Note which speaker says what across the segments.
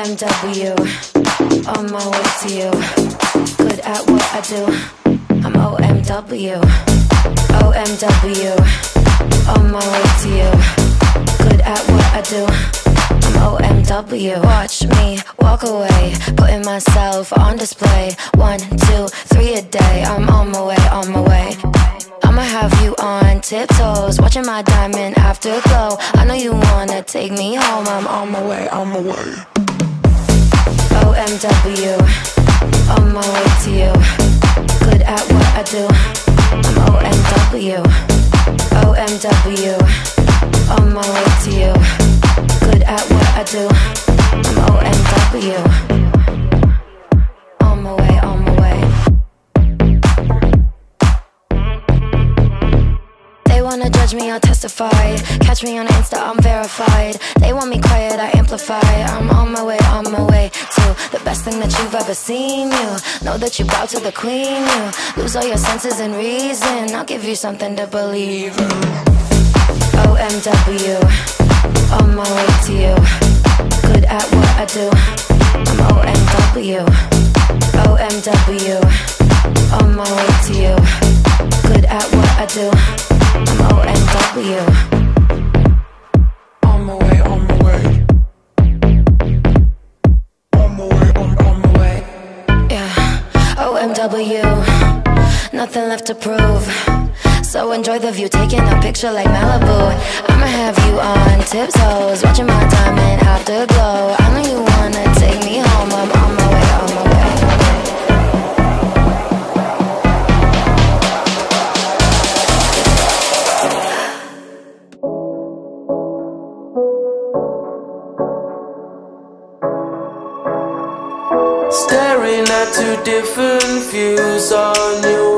Speaker 1: OMW, on my way to you. Good at what I do. I'm OMW, OMW, on my way to you. Good at what I do. I'm OMW. Watch me walk away, putting myself on display. One, two, three a day. I'm on my way, on my way. I'ma have you on tiptoes, watching my diamond afterglow. I know you wanna take me home. I'm on my way, on my way. OMW, on my way to you. Good at what I do. I'm OMW, OMW, on my way to you. Good at what I do. I'm OMW, wanna judge me, I'll testify. Catch me on Insta, I'm verified. They want me quiet, I amplify. I'm on my way, on my way to the best thing that you've ever seen. You know that you bow to the queen. You lose all your senses and reason. I'll give you something to believe. OMW, on my way to you. Good at what I do. I'm OMW, OMW, on my way to you. Good at what I do. I'm
Speaker 2: On my way, on my way. On my way, on, on my way.
Speaker 1: Yeah, OMW. Nothing left to prove. So enjoy the view, taking a picture like Malibu. I'ma have you on tiptoes, watching my diamond afterglow. I know you wanna take me home. I'm on my way, on my way.
Speaker 3: Different views on your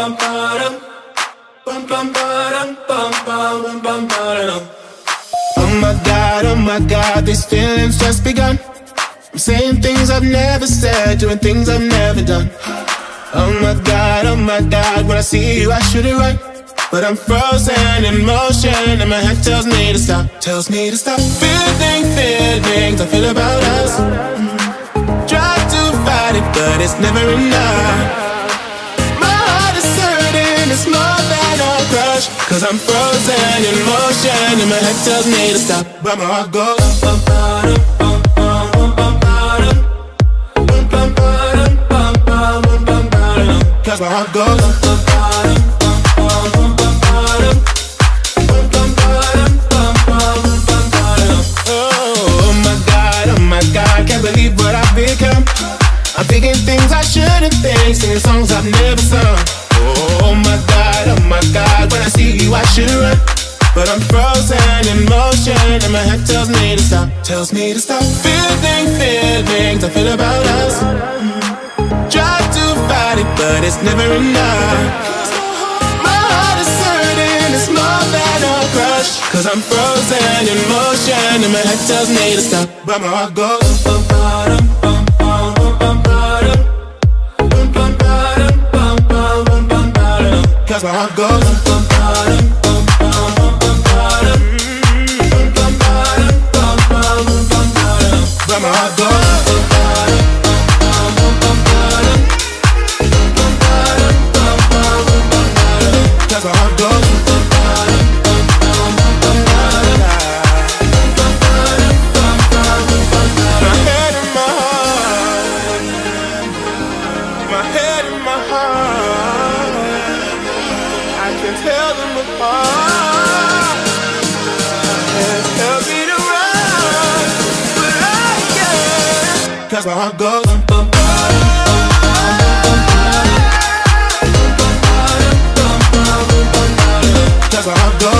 Speaker 4: bum ba-dum. Bum bum ba-dum, bum bum bum. Oh my God, oh my God, these feelings just begun. I'm saying things I've never said, doing things I've never done. Oh my God, oh my God, when I see you I should it right. But I'm frozen in motion and my head tells me to stop, tells me to stop. Feeling feelings I feel about us. Try to fight it, but it's never enough. Cause I'm frozen in motion and my head tells me to stop. But my heart goes bum, bum, bum, bum. Cause my heart goes bum, bum, bum, bum, bum, bum. Bum. Oh my God, oh my God, can't believe what I've become. I'm thinking things I shouldn't think, singing songs I've never sung. Oh, oh my God, oh my God, run. But I'm frozen in motion and my head tells me to stop, tells me to stop. Feeling feelings I feel about us. Try to fight it, but it's never enough. My heart is hurting, it's more than a crush. Cause I'm frozen in motion and my head tells me to stop. But my heart goes bum, ba-dum, bum, bum, bum, bum, ba-dum. Cause my heart goes bum, bum, bum, my Cause my